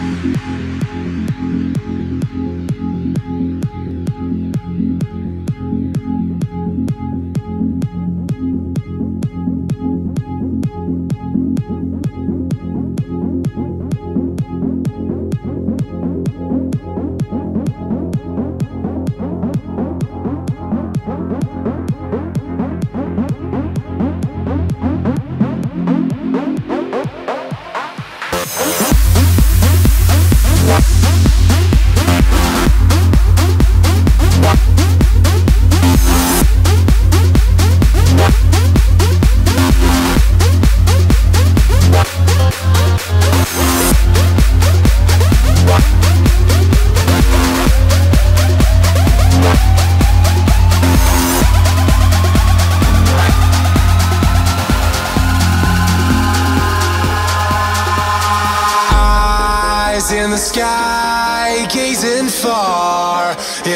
Thank you.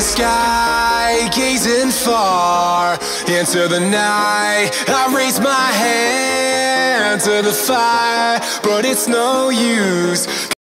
the sky, gazing far into the night. I raise my hand to the fire, but it's no use.